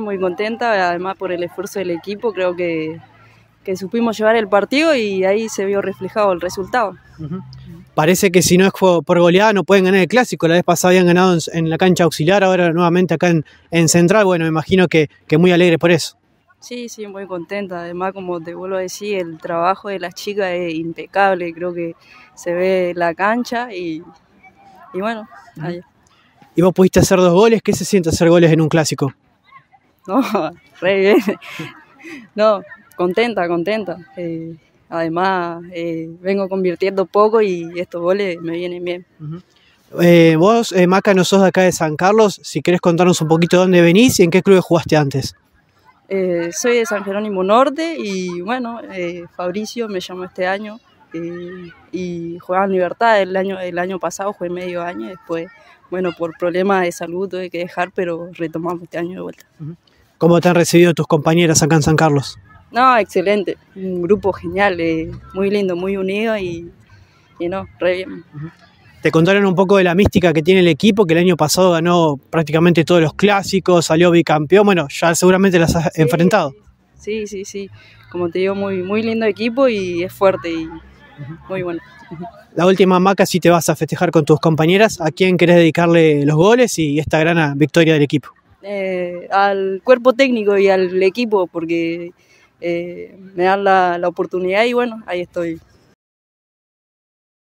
Muy contenta, además por el esfuerzo del equipo, creo que, que supimos llevar el partido y ahí se vio reflejado el resultado. Parece que si no es por goleada no pueden ganar el clásico. La vez pasada habían ganado en, la cancha auxiliar, ahora nuevamente acá en, Central. Bueno, me imagino que, que, muy alegre por eso. Sí, sí, muy contenta. Además, como te vuelvo a decir, el trabajo de las chicas es impecable. Creo que se ve la cancha y, y bueno, ahí. Y vos pudiste hacer dos goles. ¿Qué se siente hacer goles en un clásico? No, re bien. No, contenta, contenta. Eh, además, eh, vengo convirtiendo poco y estos goles me vienen bien. Eh, vos, Maca, no sos de acá de San Carlos. Si querés contarnos un poquito de dónde venís y en qué club jugaste antes. soy de San Jerónimo Norte y bueno, Fabricio me llamó este año y jugaba en Libertad el año, el año pasado, jugué medio año y después, bueno, por problemas de salud tuve que dejar, pero retomamos este año de vuelta. ¿Cómo te han recibido tus compañeras acá en San Carlos? No, excelente, un grupo genial, eh, muy lindo, muy unido y, no, re bien. Te contaron un poco de la mística que tiene el equipo, que el año pasado ganó prácticamente todos los clásicos, salió bicampeón, bueno, ya seguramente las has enfrentado. Sí, sí, sí, como te digo, muy, muy lindo equipo y es fuerte y muy bueno. La última maca, si te vas a festejar con tus compañeras, ¿a quién querés dedicarle los goles y esta gran victoria del equipo? Eh, al cuerpo técnico y al equipo porque eh, me dan la, la oportunidad y bueno, ahí estoy